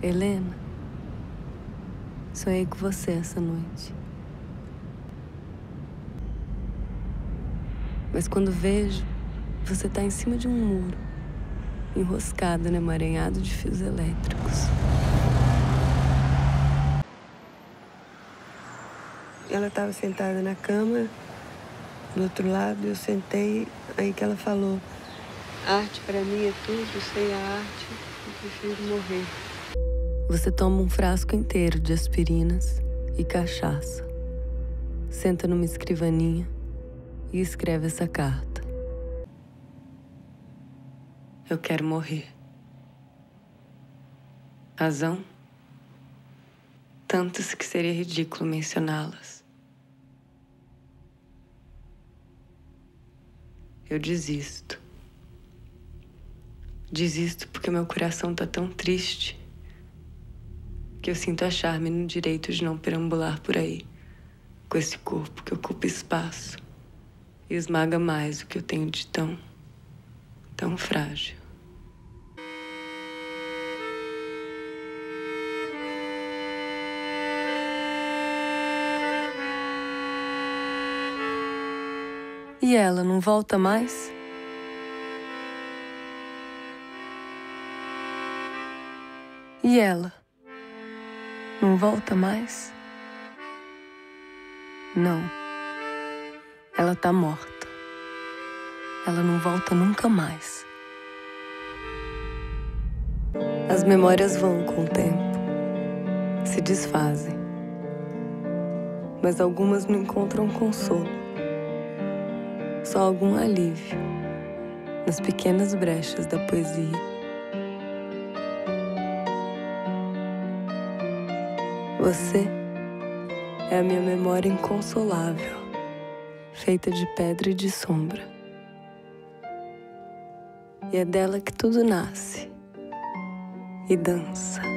Helena, sonhei com você essa noite. Mas quando vejo, você tá em cima de um muro, enroscado no emaranhado de fios elétricos. Ela estava sentada na cama, do outro lado, eu sentei, aí que ela falou: Arte para mim é tudo, sem a arte, eu prefiro morrer. Você toma um frasco inteiro de aspirinas e cachaça. Senta numa escrivaninha e escreve essa carta. Eu quero morrer. Razão? Tantas que seria ridículo mencioná-las. Eu desisto. Desisto porque meu coração tá tão triste que eu sinto achar-me no direito de não perambular por aí, com esse corpo que ocupa espaço e esmaga mais o que eu tenho de tão, tão frágil. E ela não volta mais? E ela? Não volta mais? Não. Ela tá morta. Ela não volta nunca mais. As memórias vão com o tempo, se desfazem. Mas algumas não encontram consolo. Só algum alívio nas pequenas brechas da poesia. Você é a minha memória inconsolável, feita de pedra e de sombra. E é dela que tudo nasce e dança.